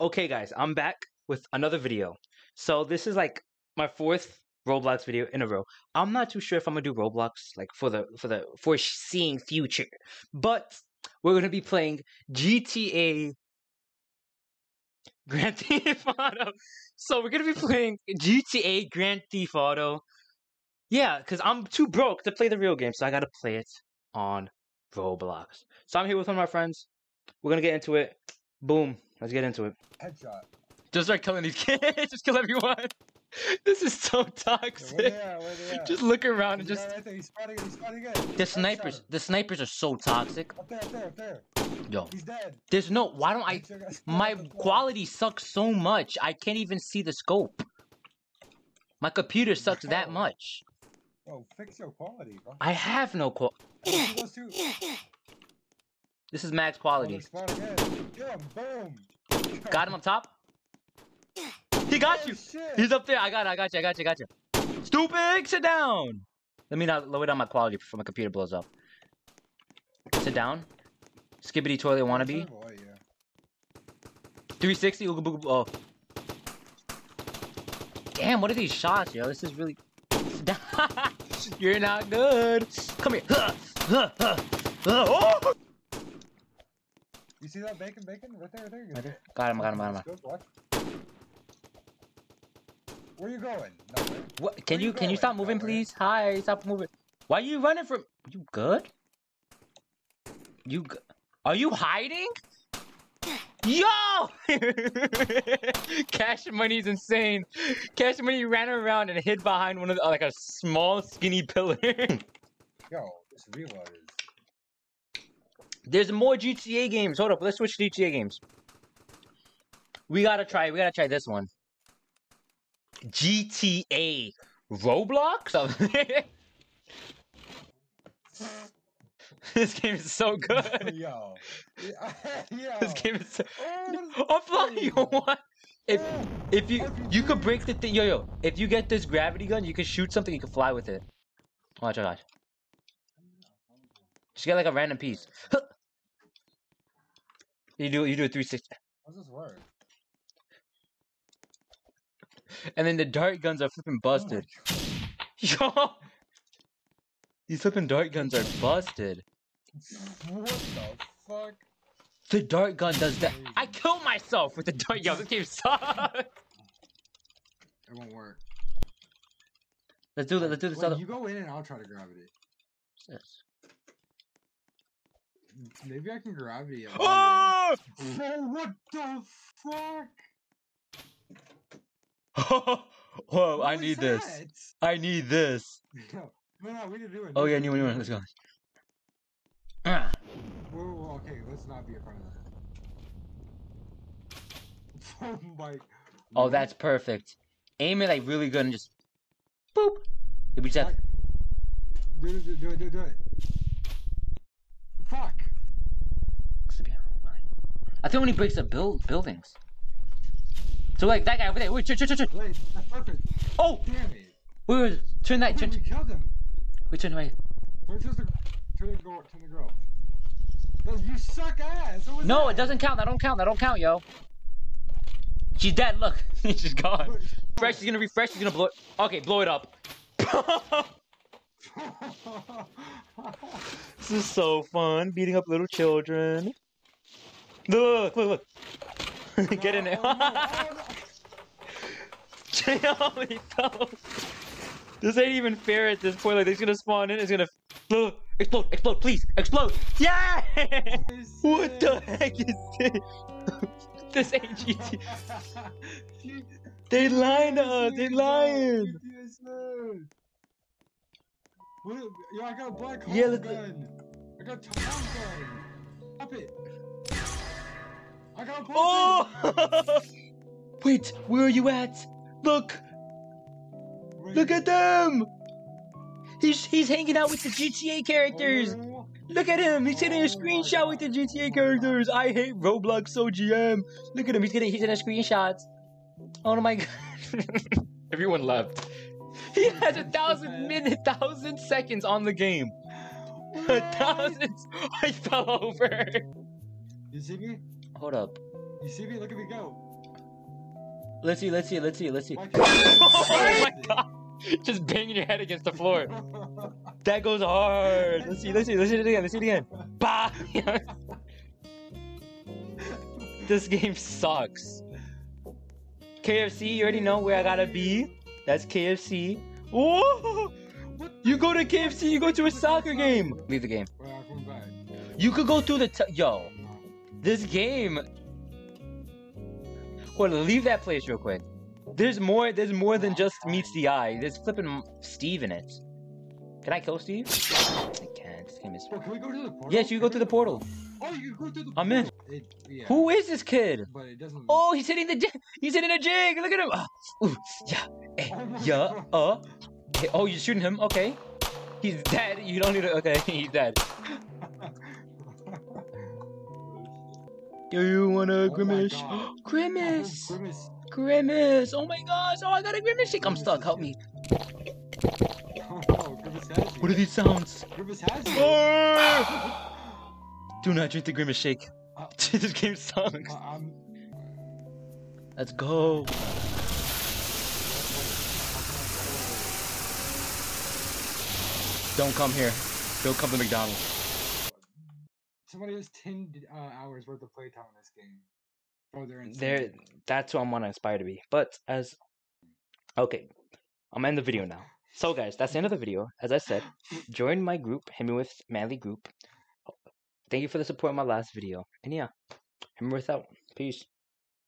Okay, guys, I'm back with another video. So this is like my fourth Roblox video in a row. I'm not too sure if I'm gonna do Roblox like for the for the foreseeing future, but we're gonna be playing GTA Grand Theft Auto. So we're gonna be playing GTA Grand Theft Auto. Yeah, because I'm too broke to play the real game, so I gotta play it on Roblox. So I'm here with one of my friends. We're gonna get into it. Boom. Let's get into it. Headshot. Just start killing these kids. Just kill everyone. This is so Yeah, where toxic. they at? Where they at? Just look around and just guy right there. He's spotting it. He's spotting it. the Headshot snipers. The snipers are so toxic. Up there, up there, up there. Yo, He's dead. there's no. Why don't I? My quality sucks so much. I can't even see the scope. My computer sucks that much. Bro, fix your quality, bro. I have no qual. This is max quality. they're spotting it. Kill him. Boom. Got him up top. He got Oh, you. shit. He's up there. I got it. I got you. I got you. I got you. Stupid. Sit down. Let me not lower down my quality before my computer blows up. Sit down. Skibidi toilet oh, wannabe. Oh, yeah. 360. Ooga booga. Oh. Damn, what are these shots, yo? This is really. You're not good. Come here. Oh! You see that bacon, bacon? Right there, right there. Right there. Got him, got him, got him. Let's go, watch. Where you going? Nowhere. What? Can Where you you can you stop moving, Nowhere. please? Hi, stop moving. Why are you running from? You good? You are you hiding? Yo! Cash Money's insane. Cash Money ran around and hid behind one of the, like a small skinny pillar. Yo, this reload is. There's more GTA games. Hold up, let's switch to GTA games. We gotta try. We gotta try this one. GTA Roblox. this game is so good. Yo. Yo. This game is so. Oh, I'm flying. crazy. What? If Oh, if you you could break the thing, yo yo. If you get this gravity gun, you can shoot something. You can fly with it. Watch, watch, watch. Just get like a random piece. You do you do a 360. How's this work? And then the dart guns are flipping Oh busted. Yo! These flipping dart guns are busted. What the fuck? The dart gun does that. I killed myself with the dart. Yo, this game sucks. It won't work. Let's do that. Let's do this Wait, other. You go in and I'll try to gravity. Yes. Maybe I can gravity. it. Oh! Bro, what the fuck? Whoa! I need was this. I need this. No, no, no, we can do it. Oh yeah, new one, new one. Let's go. Ah. Whoa, whoa, okay, let's not be a front of that. Oh my. Oh, that's perfect. Aim it like really good and just boop. Did we just have- Do it, do it, do it, do it, do it. Fuck. I think when he breaks up build buildings. So like that guy over there. Wait, ch ch ch ch. Wait, that's perfect. Oh, Damn it. wait, wait, turn that. Turn. we killed him. Wait, turn right. Turn turn the girl, turn the girl. No, you suck ass. No, that? it doesn't count. That don't count. That don't count, yo. She's dead. Look, she's gone. Refresh. She's gonna refresh. She's gonna blow. It. Okay, blow it up. this is so fun. Beating up little children. Look, look, look. Get in there. No, no. Yo, he fell. This ain't even fair at this point. Like, they're gonna spawn in. It's gonna Ugh. explode, explode, please, explode. Yeah. what the heck is this? this ain't GT. They lying to us. They lying. What? Yo, I got a black hole Yeah, gun. I got Tom gun. Pop it. I got a pop Oh! Wait, where are you at? Look, it. Right look at them. He's he's hanging out with the GTA characters. Oh, Look at him. He's getting a screenshot with the GTA characters. I hate Roblox OGM. Look at him. He's getting he's getting screenshots. Oh my god. Everyone left. He has a thousand minute, thousand seconds on the game. A What? thousand. I fell over. You see me? Hold up. You see me? Look at me go. Let's see, let's see, let's see, let's see. Oh my god! Just banging your head against the floor. That goes hard. Let's see, let's see, let's see it again, let's see it again. Bah! this game sucks. KFC, you already know where I gotta be. That's KFC. Whoa! You go to KFC, you go to a soccer game. Leave the game. Wait, I'm coming back. You could go through the t- yo. This game. On, leave that place real quick. There's more. There's more than just meets the eye. There's flipping Steve in it. Can I kill Steve? I can't. This game is. Bro, can we go to the portal? Yes, you go through the portal. Oh, you go through the I'm in. It, yeah, Who is this kid? But it doesn't. Oh, he's hitting the. He's hitting a jig. Look at him. Ah, ooh, yeah, eh, Oh yeah, God. uh. Oh, you're shooting him. Okay. He's dead. You don't need to. Okay, he's dead. Yo, you want a Oh grimace? Grimace. Oh, Grimace. Grimace! Oh my gosh! Oh, I got a grimace shake! I'm stuck. Help me. Oh, Grimace has you. What are these sounds? Grimace has you. Do not drink the grimace shake. Uh, this game sucks. Uh. Let's go. Don't come here. Don't come to McDonald's. Somebody has 10 uh, hours worth of playtime in this game. Oh, they're insane. There. That's what I want to aspire to be. But as okay, I'm end the video now. So guys, that's the end of the video. As I said, join my group, with Manly Group. Thank you for the support in my last video. And yeah, with out. Peace.